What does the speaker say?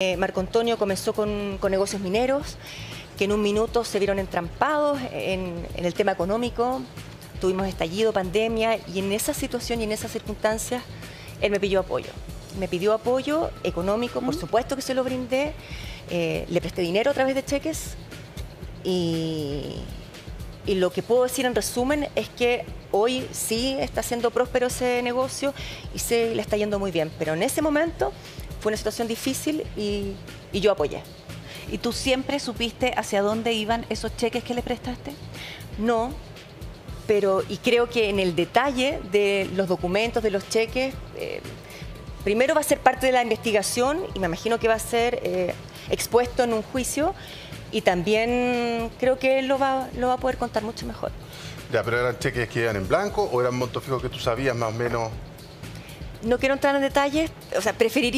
Eh, Marco Antonio comenzó con, con, negocios mineros, que en un minuto se vieron entrampados en, en, el tema económico, tuvimos estallido, pandemia, y en esa situación y en esas circunstancias él me pidió apoyo. Me pidió apoyo económico, por supuesto que se lo brindé, eh, le presté dinero a través de cheques. Y, y lo que puedo decir en resumen es que hoy sí está siendo próspero ese negocio y se le está yendo muy bien, pero en ese momento fue una situación difícil y, y, yo apoyé. ¿Y tú siempre supiste hacia dónde iban esos cheques que le prestaste? No, pero y creo que en el detalle de los documentos, de los cheques, eh, primero va a ser parte de la investigación y me imagino que va a ser eh, expuesto en un juicio y también creo que él lo va, lo va a poder contar mucho mejor. Ya, pero eran cheques que iban en blanco o eran montos fijos que tú sabías más o menos. No quiero entrar en detalles, o sea, preferiría